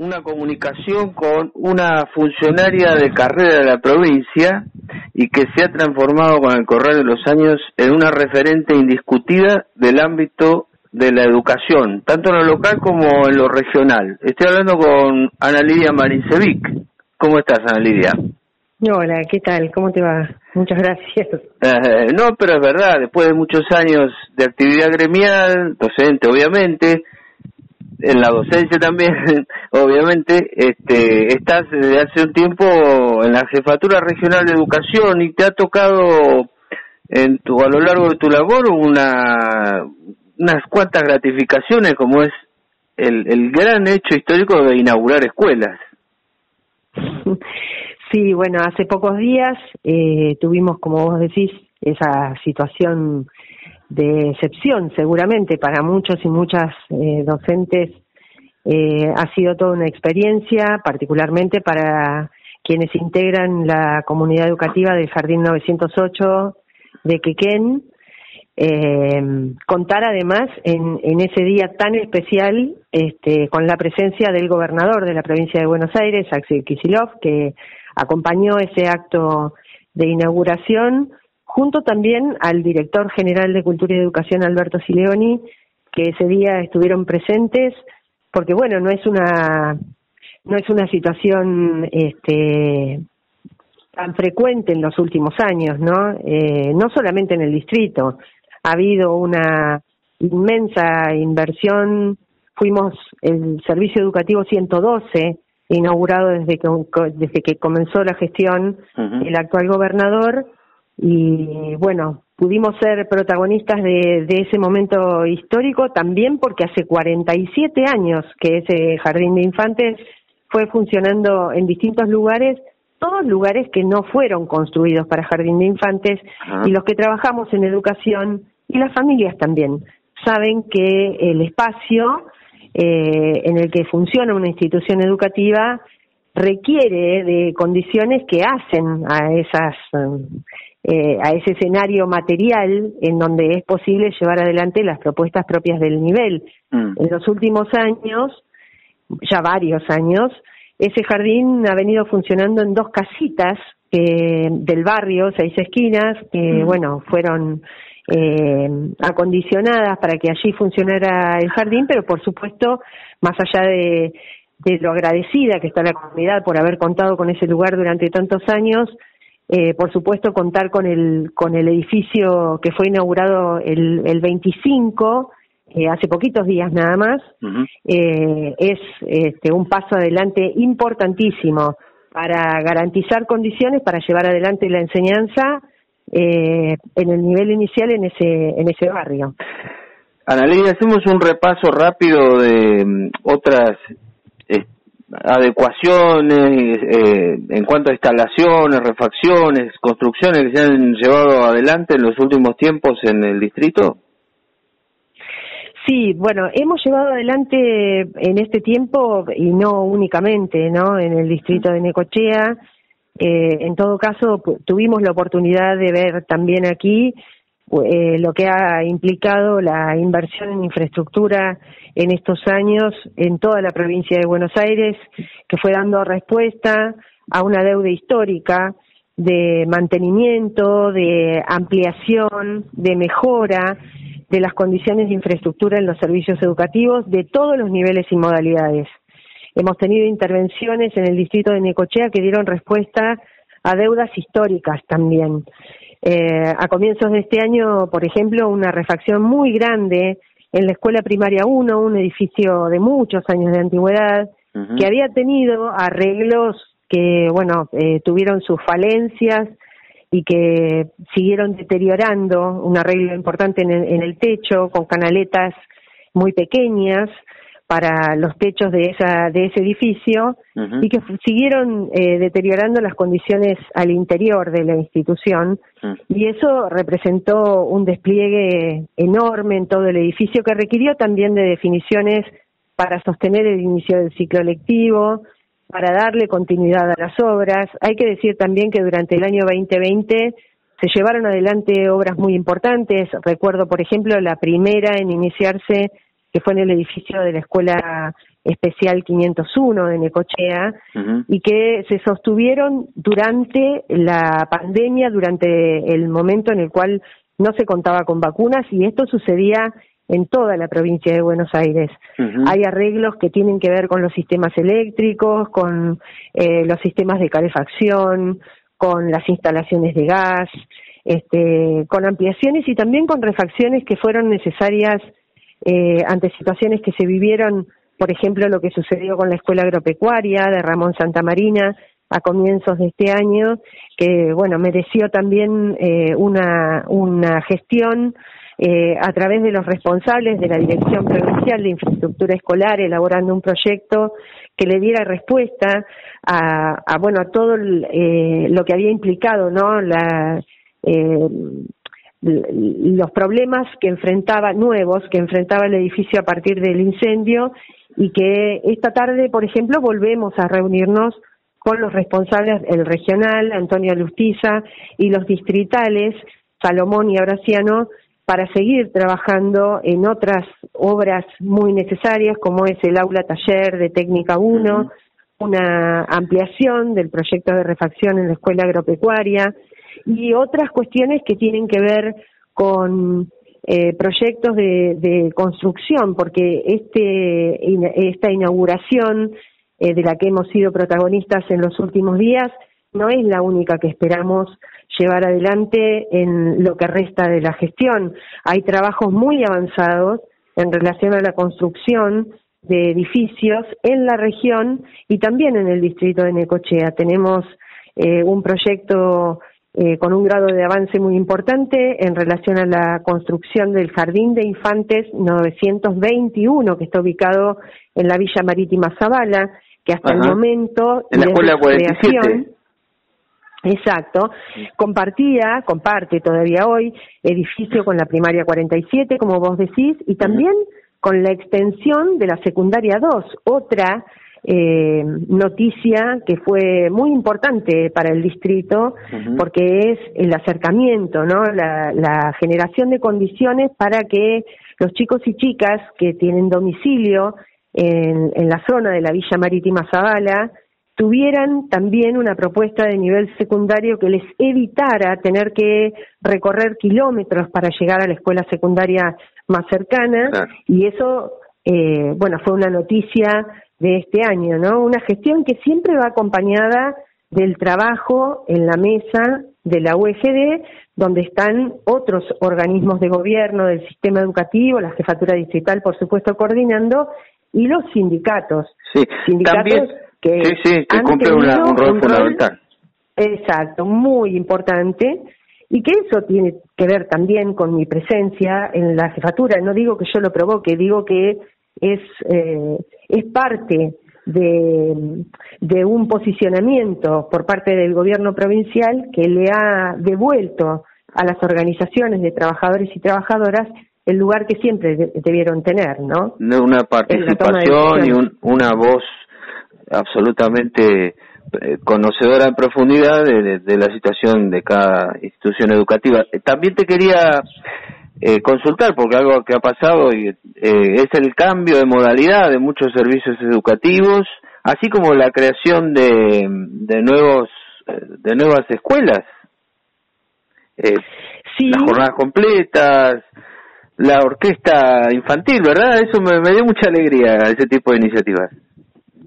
una comunicación con una funcionaria de carrera de la provincia y que se ha transformado con el correr de los años en una referente indiscutida del ámbito de la educación, tanto en lo local como en lo regional. Estoy hablando con Ana Lidia Marincevic. ¿Cómo estás, Ana Lidia? Hola, ¿qué tal? ¿Cómo te va? Muchas gracias. Eh, no, pero es verdad, después de muchos años de actividad gremial, docente obviamente, en la docencia también, obviamente, este, estás desde hace un tiempo en la Jefatura Regional de Educación y te ha tocado en tu, a lo largo de tu labor una, unas cuantas gratificaciones como es el, el gran hecho histórico de inaugurar escuelas. Sí, bueno, hace pocos días eh, tuvimos, como vos decís, esa situación de excepción, seguramente para muchos y muchas eh, docentes eh, ha sido toda una experiencia, particularmente para quienes integran la comunidad educativa del Jardín 908 de Quequén, eh, contar además en, en, ese día tan especial este, con la presencia del gobernador de la provincia de Buenos Aires, Axel Kisilov, que acompañó ese acto de inauguración, junto también al director general de Cultura y Educación, Alberto Sileoni, que ese día estuvieron presentes, porque bueno, no es una no es una situación este tan frecuente en los últimos años, ¿no? Eh, no solamente en el distrito, ha habido una inmensa inversión, fuimos el servicio educativo 112 inaugurado desde que, desde que comenzó la gestión el actual gobernador. Y bueno, pudimos ser protagonistas de, de, ese momento histórico también porque hace 47 años que ese jardín de infantes fue funcionando en distintos lugares, todos lugares que no fueron construidos para jardín de infantes y los que trabajamos en educación y las familias también saben que el espacio eh, en el que funciona una institución educativa requiere de condiciones que hacen a esas eh, a ese escenario material en donde es posible llevar adelante las propuestas propias del nivel. Mm. En los últimos años, ya varios años, ese jardín ha venido funcionando en dos casitas eh, del barrio, seis esquinas, que mm. bueno, fueron eh, acondicionadas para que allí funcionara el jardín, pero por supuesto, más allá de, de lo agradecida que está la comunidad por haber contado con ese lugar durante tantos años, eh, por supuesto contar con el con el edificio que fue inaugurado el, el 25 eh, hace poquitos días nada más eh, es este, un paso adelante importantísimo para garantizar condiciones para llevar adelante la enseñanza eh, en el nivel inicial en ese, en ese barrio. Analia, hacemos un repaso rápido de mm, otras adecuaciones eh, en cuanto a instalaciones, refacciones, construcciones que se han llevado adelante en los últimos tiempos en el distrito. Sí, bueno, hemos llevado adelante en este tiempo y no únicamente, ¿no? En el distrito de Necochea, eh, en todo caso, tuvimos la oportunidad de ver también aquí eh, lo que ha implicado la inversión en infraestructura en estos años en toda la provincia de Buenos Aires, que fue dando respuesta a una deuda histórica de mantenimiento, de ampliación, de mejora de las condiciones de infraestructura en los servicios educativos de todos los niveles y modalidades. Hemos tenido intervenciones en el distrito de Necochea que dieron respuesta a deudas históricas también. Eh, a comienzos de este año, por ejemplo, una refacción muy grande en la Escuela Primaria 1, un edificio de muchos años de antigüedad, que había tenido arreglos que, bueno, eh, tuvieron sus falencias y que siguieron deteriorando, un arreglo importante en el techo, con canaletas muy pequeñas, para los techos de esa de ese edificio y que siguieron eh, deteriorando las condiciones al interior de la institución y eso representó un despliegue enorme en todo el edificio que requirió también de definiciones para sostener el inicio del ciclo lectivo, para darle continuidad a las obras. Hay que decir también que durante el año 2020 se llevaron adelante obras muy importantes. Recuerdo, por ejemplo, la primera en iniciarse que fue en el edificio de la Escuela especial 501 de Necochea y que se sostuvieron durante la pandemia, durante el momento en el cual no se contaba con vacunas y esto sucedía en toda la provincia de Buenos Aires. Hay arreglos que tienen que ver con los sistemas eléctricos, con eh, los sistemas de calefacción, con las instalaciones de gas, este, con ampliaciones y también con refacciones que fueron necesarias eh, ante situaciones que se vivieron, por ejemplo, lo que sucedió con la Escuela Agropecuaria de Ramón Santamarina a comienzos de este año, que, bueno, mereció también eh, una, una gestión eh, a través de los responsables de la Dirección Provincial de Infraestructura Escolar, elaborando un proyecto que le diera respuesta a, bueno, a todo eh, lo que había implicado, ¿no? La, eh, los problemas que enfrentaba, nuevos, que enfrentaba el edificio a partir del incendio y que esta tarde, por ejemplo, volvemos a reunirnos con los responsables, el regional, Antonio Lustiza, y los distritales, Salomón y Horaciano, para seguir trabajando en otras obras muy necesarias, como es el aula taller de técnica 1, una ampliación del proyecto de refacción en la escuela agropecuaria y otras cuestiones que tienen que ver con eh, proyectos de, construcción, porque este, esta inauguración eh, de la que hemos sido protagonistas en los últimos días no es la única que esperamos llevar adelante en lo que resta de la gestión. Hay trabajos muy avanzados en relación a la construcción de edificios en la región y también en el distrito de Necochea. Tenemos eh, un proyecto eh, con un grado de avance muy importante en relación a la construcción del Jardín de Infantes 921, que está ubicado en la Villa Marítima Zavala, que hasta el momento... En la Escuela 47. Exacto. Compartía, comparte todavía hoy, edificio con la primaria 47, como vos decís, y también con la extensión de la secundaria 2, otra eh, noticia que fue muy importante para el distrito porque es el acercamiento, ¿no? La, la, generación de condiciones para que los chicos y chicas que tienen domicilio en, en la zona de la Villa Marítima Zavala tuvieran también una propuesta de nivel secundario que les evitara tener que recorrer kilómetros para llegar a la escuela secundaria más cercana. Y eso, eh, bueno, fue una noticia de este año, ¿no? Una gestión que siempre va acompañada del trabajo en la mesa de la UGD, donde están otros organismos de gobierno del sistema educativo, la jefatura distrital, por supuesto, coordinando, y los sindicatos. Sí, sindicatos que sí, sí, que cumple un rol fundamental. Exacto, muy importante y que eso tiene que ver también con mi presencia en la jefatura. No digo que yo lo provoque, digo que es eh, es parte de, de un posicionamiento por parte del gobierno provincial que le ha devuelto a las organizaciones de trabajadores y trabajadoras el lugar que siempre debieron tener, ¿no? Una participación y una voz absolutamente eh, conocedora en profundidad de, la situación de cada institución educativa. Eh, también te quería eh, consultar, porque algo que ha pasado y, es el cambio de modalidad de muchos servicios educativos, así como la creación de, de nuevos de nuevas escuelas, las jornadas completas, la orquesta infantil, ¿verdad? Eso me, me dio mucha alegría, ese tipo de iniciativas.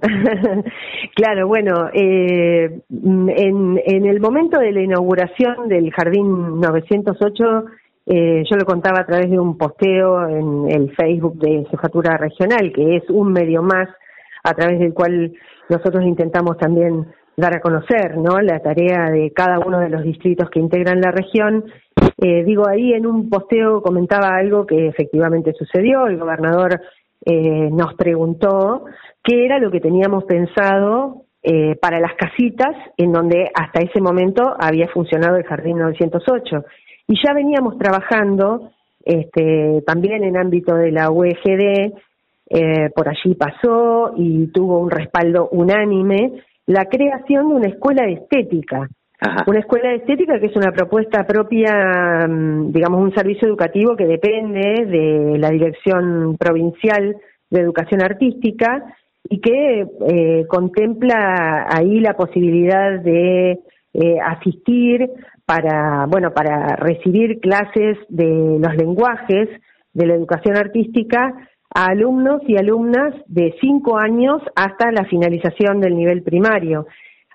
claro, bueno, eh, en, en el momento de la inauguración del Jardín 908, eh, yo lo contaba a través de un posteo en el Facebook de Jefatura Regional, que es un medio más a través del cual nosotros intentamos también dar a conocer ¿no? la tarea de cada uno de los distritos que integran la región. Eh, digo, ahí en un posteo comentaba algo que efectivamente sucedió. El gobernador eh, nos preguntó qué era lo que teníamos pensado eh, para las casitas en donde hasta ese momento había funcionado el Jardín 908. Y ya veníamos trabajando este, también en ámbito de la UEGD, eh, por allí pasó y tuvo un respaldo unánime la creación de una escuela de estética. Una escuela de estética que es una propuesta propia, mm, digamos, un servicio educativo que depende de la Dirección Provincial de Educación Artística y que eh, contempla ahí la posibilidad de eh, asistir para, bueno, para recibir clases de los lenguajes de la educación artística a alumnos y alumnas de cinco años hasta la finalización del nivel primario.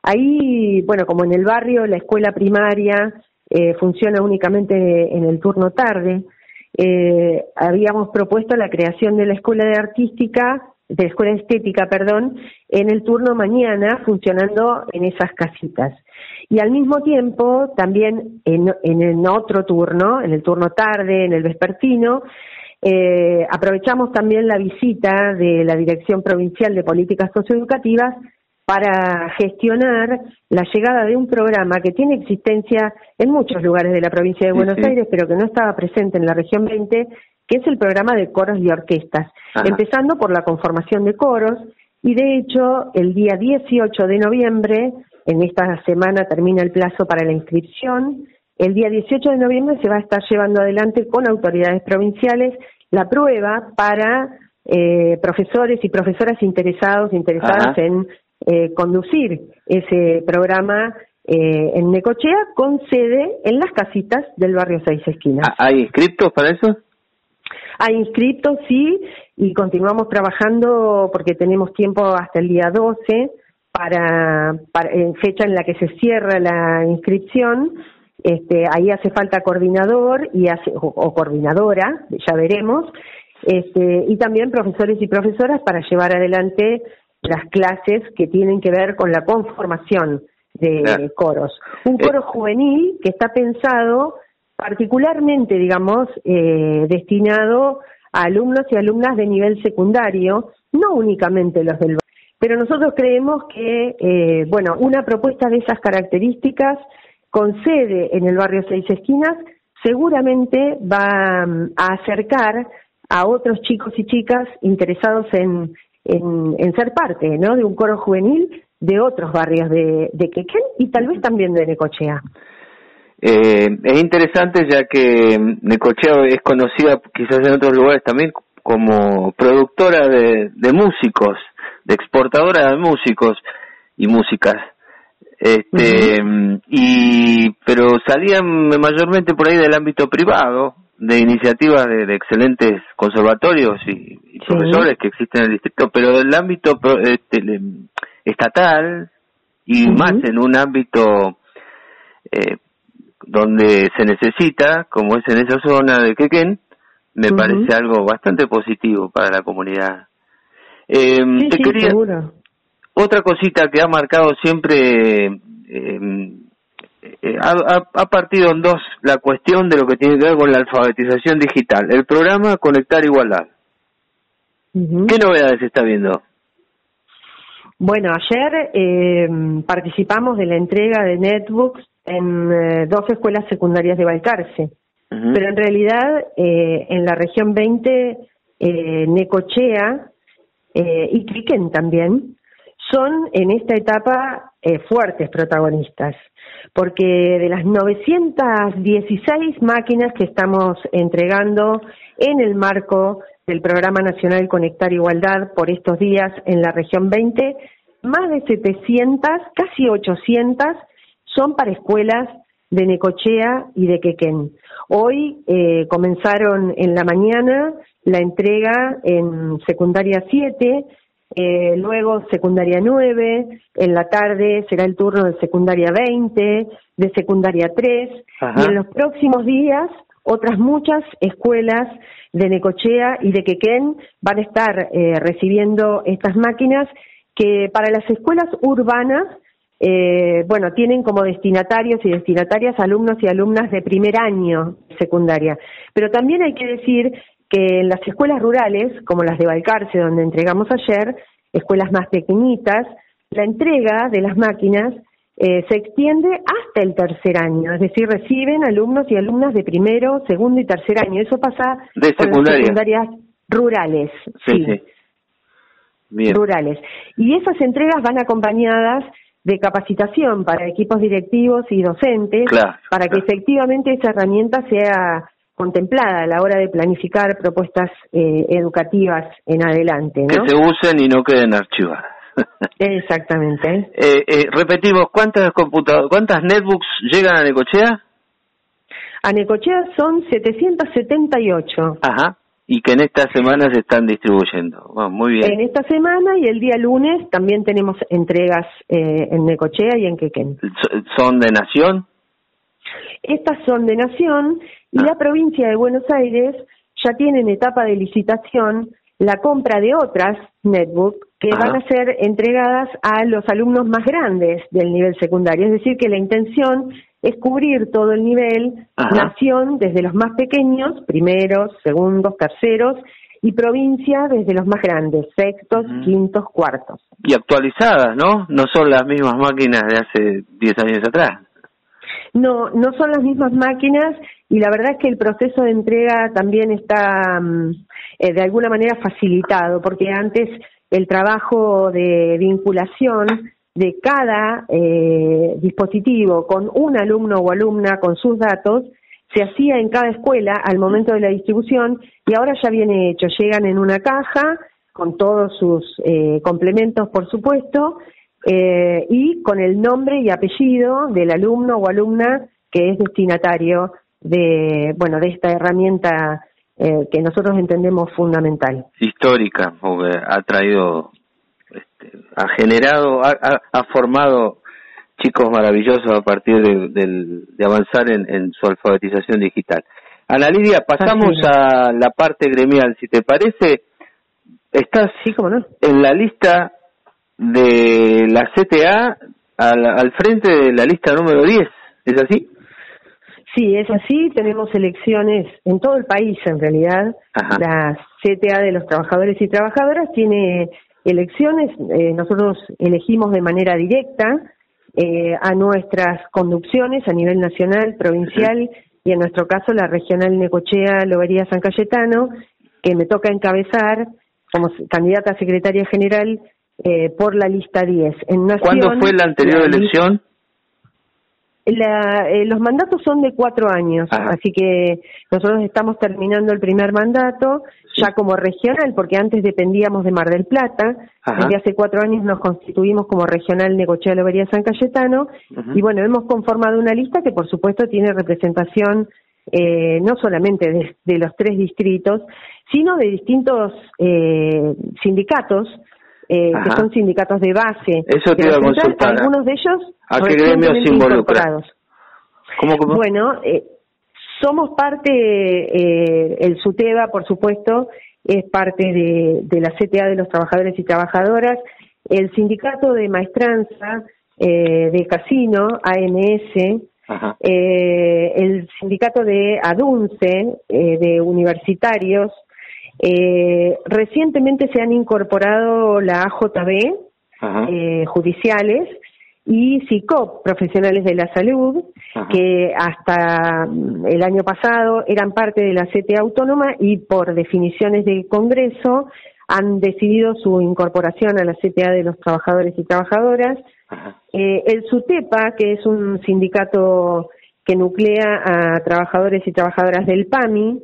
Ahí, bueno, como en el barrio, la escuela primaria eh, funciona únicamente en el turno tarde. Eh, habíamos propuesto la creación de la escuela de artística, de escuela estética, perdón, en el turno mañana, funcionando en esas casitas. Y al mismo tiempo, también en, en otro turno, en el turno tarde, en el vespertino, eh, aprovechamos también la visita de la Dirección Provincial de Políticas Socioeducativas para gestionar la llegada de un programa que tiene existencia en muchos lugares de la provincia de Buenos Aires, pero que no estaba presente en la región 20, que es el programa de coros y orquestas, empezando por la conformación de coros, y de hecho el día 18 de noviembre, en esta semana termina el plazo para la inscripción, el día 18 de noviembre se va a estar llevando adelante con autoridades provinciales la prueba para eh, profesores y profesoras interesados, interesadas en eh, conducir ese programa eh, en Necochea con sede en las casitas del barrio Seis Esquinas. ¿Hay inscriptos para eso? Hay inscriptos, sí, y continuamos trabajando porque tenemos tiempo hasta el día 12 para, para en fecha en la que se cierra la inscripción. Este, ahí hace falta coordinador y hace, o, coordinadora, ya veremos, este, y también profesores y profesoras para llevar adelante las clases que tienen que ver con la conformación de coros. Un eh, coro juvenil que está pensado particularmente, digamos, eh, destinado a alumnos y alumnas de nivel secundario, no únicamente los del pero nosotros creemos que, eh, bueno, una propuesta de esas características con sede en el barrio Seis Esquinas, seguramente va mm, a acercar a otros chicos y chicas interesados en, en, ser parte ¿no? de un coro juvenil de otros barrios de, de Quequén y tal vez también de Necochea. Eh, es interesante ya que Necochea es conocida quizás en otros lugares también como productora de, de músicos, de exportadora de músicos y músicas. Este y pero salían mayormente por ahí del ámbito privado de iniciativas de, excelentes conservatorios y, profesores que existen en el distrito pero del ámbito este, estatal y más en un ámbito eh, donde se necesita como es en esa zona de Quequén me parece algo bastante positivo para la comunidad eh, te quería otra cosita que ha marcado siempre, eh, eh, ha, partido en dos la cuestión de lo que tiene que ver con la alfabetización digital. El programa Conectar Igualdad. ¿Qué novedades está viendo? Bueno, ayer eh, participamos de la entrega de netbooks en dos escuelas secundarias de Balcarce, pero en realidad en la región 20, Necochea y Criquen también, son en esta etapa eh, fuertes protagonistas, porque de las 916 máquinas que estamos entregando en el marco del Programa Nacional Conectar Igualdad por estos días en la región 20, más de 700, casi 800 son para escuelas de Necochea y de Quequén. Hoy eh, comenzaron en la mañana la entrega en secundaria 7, eh, luego secundaria 9, en la tarde será el turno de secundaria 20, de secundaria 3, y en los próximos días otras muchas escuelas de Necochea y de Quequén van a estar eh, recibiendo estas máquinas que para las escuelas urbanas, eh, bueno, tienen como destinatarios y destinatarias alumnos y alumnas de primer año secundaria. Pero también hay que decir que en las escuelas rurales, como las de Balcarce, donde entregamos ayer, escuelas más pequeñitas, la entrega de las máquinas eh, se extiende hasta el tercer año, es decir, reciben alumnos y alumnas de primero, segundo y tercer año. Eso pasa de secundaria. secundarias rurales. Sí, Bien. Rurales. Y esas entregas van acompañadas de capacitación para equipos directivos y docentes, para que efectivamente esa herramienta sea contemplada a la hora de planificar propuestas eh, educativas en adelante. ¿no? Que se usen y no queden archivadas. Exactamente. Eh, eh, repetimos, ¿cuántas computadoras, cuántas netbooks llegan a Necochea? A Necochea son 778. Ajá. Y que en esta semana se están distribuyendo. muy bien. En esta semana y el día lunes también tenemos entregas eh, en Necochea y en Quequén. ¿Son de nación? Estas son de nación y la ah. provincia de Buenos Aires ya tiene en etapa de licitación la compra de otras netbook que van a ser entregadas a los alumnos más grandes del nivel secundario. Es decir, que la intención es cubrir todo el nivel nación desde los más pequeños, primeros, segundos, terceros, y provincia desde los más grandes, sextos, quintos, cuartos. Y actualizadas, ¿no? No son las mismas máquinas de hace 10 años atrás. No, no son las mismas máquinas y la verdad es que el proceso de entrega también está mm, eh, de alguna manera facilitado, porque antes el trabajo de vinculación de cada eh, dispositivo con un alumno o alumna con sus datos se hacía en cada escuela al momento de la distribución y ahora ya viene hecho. Llegan en una caja con todos sus eh, complementos, por supuesto, eh, y con el nombre y apellido del alumno o alumna que es destinatario de, bueno, de esta herramienta eh, que nosotros entendemos fundamental. Histórica, porque ha traído, este, ha generado, ha, formado chicos maravillosos a partir de, de, avanzar en, su alfabetización digital. Ana Lidia, pasamos a la parte gremial, si te parece. Estás sí, ¿cómo no? en la lista de la CTA al, al frente de la lista número 10, ¿es así? Sí, es así. Tenemos elecciones en todo el país, en realidad. La CTA de los trabajadores y trabajadoras tiene elecciones. Eh, nosotros elegimos de manera directa eh, a nuestras conducciones a nivel nacional, provincial y en nuestro caso la regional Necochea, Lobería, San Cayetano, que me toca encabezar como candidata a secretaria general eh, por la lista 10. En ¿Cuándo fue la anterior elección? La, eh, los mandatos son de cuatro años, así que nosotros estamos terminando el primer mandato ya como regional, porque antes dependíamos de Mar del Plata, desde hace cuatro años nos constituimos como regional Negochea Lobería San Cayetano, y bueno, hemos conformado una lista que por supuesto tiene representación eh, no solamente de, los tres distritos, sino de distintos eh, sindicatos, eh, que son sindicatos de base. Eso te iba a consultar. Algunos de ellos ¿A qué gremios involucrados. ¿Cómo, cómo? Bueno, eh, somos parte, eh, el SUTEBA, por supuesto, es parte de, de, la CTA de los trabajadores y trabajadoras, el sindicato de maestranza eh, de casino, AMS, eh, el sindicato de ADUNCE, eh, de universitarios, eh, recientemente se han incorporado la AJB, eh, judiciales, y SICOP, profesionales de la salud, que hasta mm, el año pasado eran parte de la CTA autónoma y por definiciones del Congreso han decidido su incorporación a la CTA de los trabajadores y trabajadoras. Eh, el SUTEPA, que es un sindicato que nuclea a trabajadores y trabajadoras del PAMI,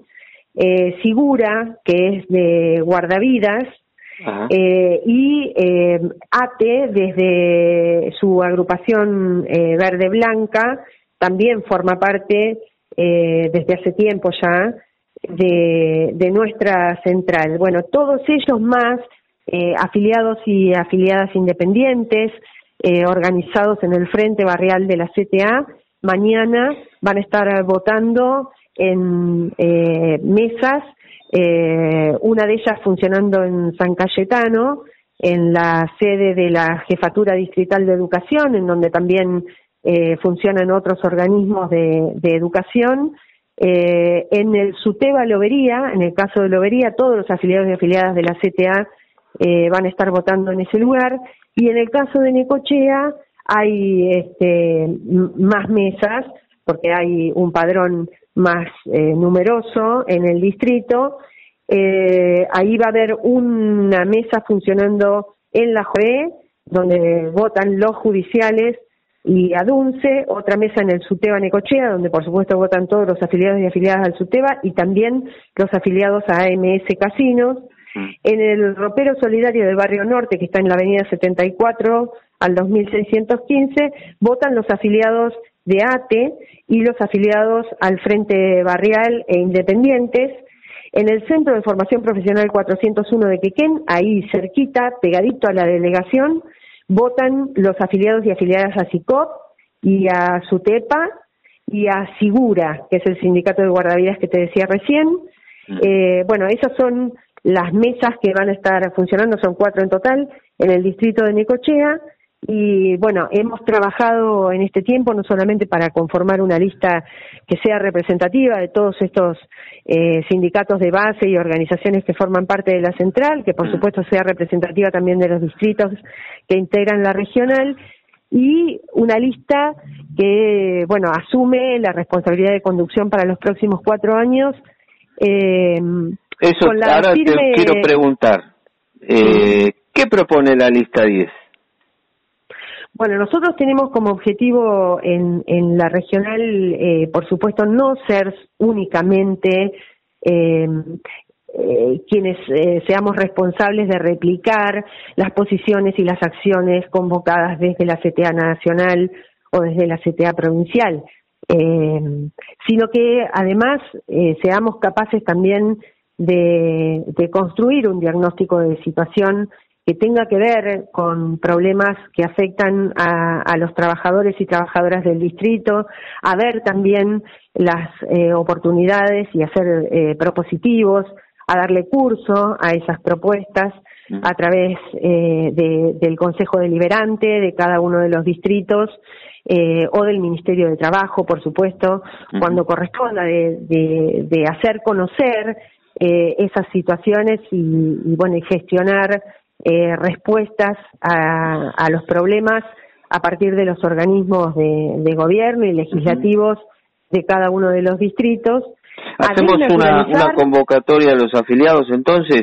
eh, Sigura, que es de guardavidas, eh, y eh, ATE, desde su agrupación eh, verde blanca, también forma parte eh, desde hace tiempo ya de, de nuestra central. Bueno, todos ellos más eh, afiliados y afiliadas independientes, organizados en el Frente Barrial de la CTA, mañana van a estar votando en eh, mesas, eh, una de ellas funcionando en San Cayetano, en la sede de la Jefatura Distrital de Educación, en donde también eh, funcionan otros organismos de, de educación. Eh, en el SUTEBA Lobería, en el caso de Lobería, todos los afiliados y afiliadas de la CTA eh, van a estar votando en ese lugar. Y en el caso de Necochea hay este, más mesas, porque hay un padrón más eh, numeroso en el distrito. Eh, ahí va a haber una mesa funcionando en la JOE, donde votan los judiciales y Adunce, otra mesa en el SUTEBA Necochea, donde por supuesto votan todos los afiliados y afiliadas al SUTEBA y también los afiliados a AMS Casinos. Mm. En el ropero solidario del Barrio Norte, que está en la avenida 74 al 2615, votan los afiliados de ATE y los afiliados al Frente Barrial e Independientes. En el Centro de Formación Profesional 401 de Quequén, ahí cerquita, pegadito a la delegación, votan los afiliados y afiliadas a SICOP y a SUTEPA y a Sigura, que es el sindicato de guardavidas que te decía recién. Mm. Eh, bueno, esas son las mesas que van a estar funcionando, son cuatro en total, en el distrito de Necochea. Y bueno, hemos trabajado en este tiempo no solamente para conformar una lista que sea representativa de todos estos eh, sindicatos de base y organizaciones que forman parte de la central, que por mm. supuesto sea representativa también de los distritos que integran la regional, y una lista que, bueno, asume la responsabilidad de conducción para los próximos cuatro años. Eh, Eso, ahora te quiero preguntar, eh, ¿qué propone la lista 10? Bueno, nosotros tenemos como objetivo en, en la regional, eh, por supuesto, no ser únicamente eh, eh, quienes seamos responsables de replicar las posiciones y las acciones convocadas desde la CTA nacional o desde la CTA provincial, sino que además seamos capaces también de, de construir un diagnóstico de situación que tenga que ver con problemas que afectan a, los trabajadores y trabajadoras del distrito, a ver también las eh, oportunidades y a ser eh, propositivos, a darle curso a esas propuestas a través eh, del Consejo Deliberante de cada uno de los distritos o del Ministerio de Trabajo, por supuesto, cuando corresponda de, hacer conocer esas situaciones y, y, bueno, y gestionar eh, respuestas a, los problemas a partir de los organismos de, gobierno y legislativos de cada uno de los distritos. Hacemos una, convocatoria a los afiliados, entonces,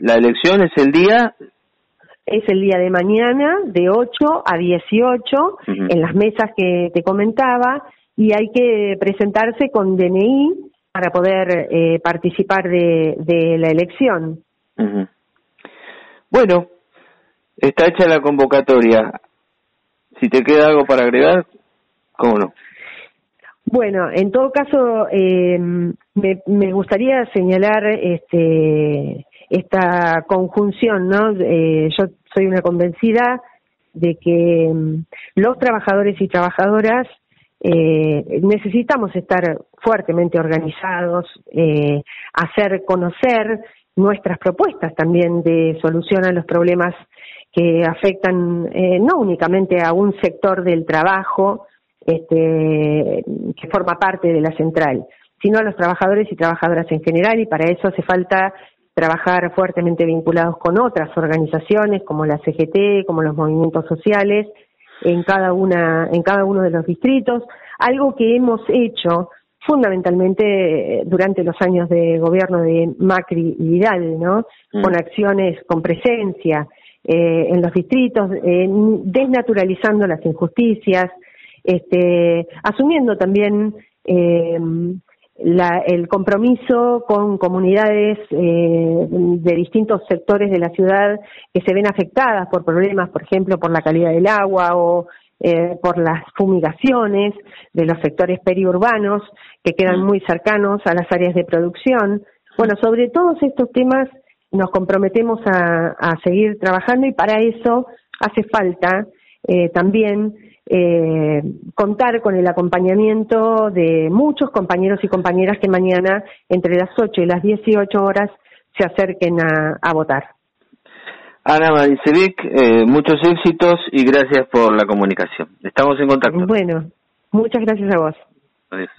la elección es el día es el día de mañana de 8 a 18 en las mesas que te comentaba y hay que presentarse con DNI para poder eh, participar de, la elección. Bueno, está hecha la convocatoria. Si te queda algo para agregar, ¿cómo no? Bueno, en todo caso, eh, me, gustaría señalar este, esta conjunción, ¿no? Eh, yo soy una convencida de que mm, los trabajadores y trabajadoras eh, necesitamos estar fuertemente organizados, eh, hacer conocer nuestras propuestas también de solución a los problemas que afectan eh, no únicamente a un sector del trabajo este, que forma parte de la central, sino a los trabajadores y trabajadoras en general y para eso hace falta trabajar fuertemente vinculados con otras organizaciones como la CGT, como los movimientos sociales en cada una en cada uno de los distritos, algo que hemos hecho fundamentalmente eh, durante los años de gobierno de Macri y Vidal, ¿no? Mm. Con acciones, con presencia eh, en los distritos, eh, desnaturalizando las injusticias, este, asumiendo también el compromiso con comunidades de distintos sectores de la ciudad que se ven afectadas por problemas, por ejemplo, por la calidad del agua o eh, por las fumigaciones de los sectores periurbanos que quedan mm. muy cercanos a las áreas de producción. Bueno, sobre todos estos temas nos comprometemos a, seguir trabajando y para eso hace falta eh, también eh, contar con el acompañamiento de muchos compañeros y compañeras que mañana entre las 8 y las 18 horas se acerquen a votar. Ana Maricevic, eh, muchos éxitos y gracias por la comunicación. Estamos en contacto. Bueno, muchas gracias a vos. Adiós.